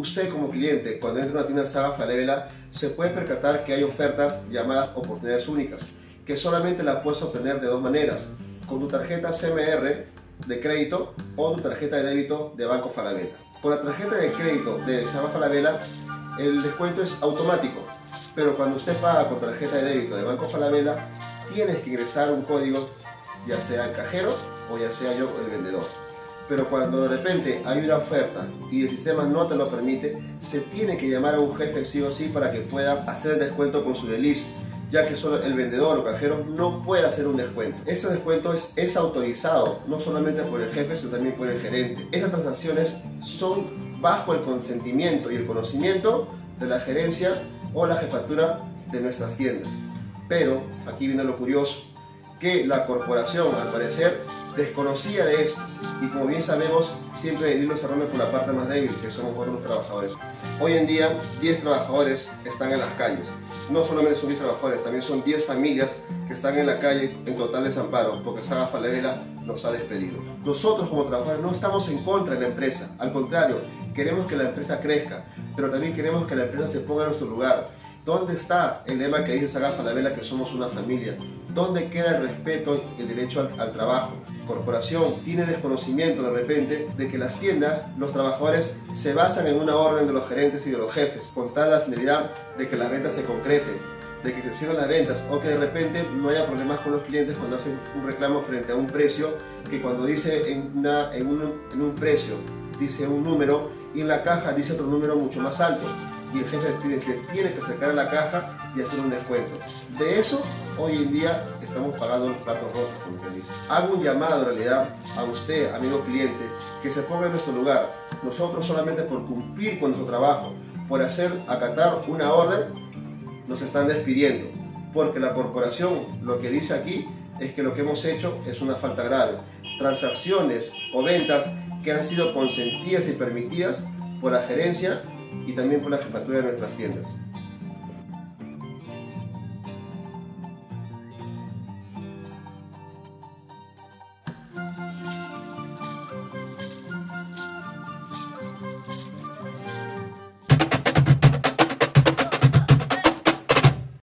Usted como cliente, cuando entra a una tienda Saga se puede percatar que hay ofertas llamadas oportunidades únicas, que solamente la puedes obtener de dos maneras, con tu tarjeta CMR de crédito o tu tarjeta de débito de Banco Falabella. Con la tarjeta de crédito de Saga Falabella, el descuento es automático, pero cuando usted paga con tarjeta de débito de Banco Falabella, tienes que ingresar un código, ya sea el cajero o ya sea yo el vendedor pero cuando de repente hay una oferta y el sistema no te lo permite, se tiene que llamar a un jefe sí o sí para que pueda hacer el descuento con su delice ya que solo el vendedor o cajero no puede hacer un descuento. Ese descuento es, es autorizado no solamente por el jefe, sino también por el gerente. Esas transacciones son bajo el consentimiento y el conocimiento de la gerencia o la jefatura de nuestras tiendas. Pero aquí viene lo curioso, que la corporación al parecer desconocía de esto y como bien sabemos siempre el hilo rompe por la parte más débil que somos los trabajadores. Hoy en día 10 trabajadores están en las calles, no solamente son 10 trabajadores, también son 10 familias que están en la calle en total desamparo porque Saga Falabella nos ha despedido. Nosotros como trabajadores no estamos en contra de la empresa, al contrario, queremos que la empresa crezca, pero también queremos que la empresa se ponga en nuestro lugar ¿Dónde está el lema que dice Saga Falabella que somos una familia? ¿Dónde queda el respeto y el derecho al, trabajo? Corporación tiene desconocimiento de repente de que las tiendas, los trabajadores se basan en una orden de los gerentes y de los jefes, con tal la finalidad de que las ventas se concreten, de que se cierren las ventas o que de repente no haya problemas con los clientes cuando hacen un reclamo frente a un precio que cuando dice en un precio dice un número y en la caja dice otro número mucho más alto y el jefe tiene que sacar a la caja y hacer un descuento. De eso, hoy en día estamos pagando los platos rotos, como se dice. Hago un llamado en realidad a usted, amigo cliente, que se ponga en nuestro lugar. Nosotros solamente por cumplir con nuestro trabajo, por hacer acatar una orden, nos están despidiendo. Porque la corporación lo que dice aquí es que lo que hemos hecho es una falta grave. Transacciones o ventas que han sido consentidas y permitidas por la gerencia y también por la jefatura de nuestras tiendas.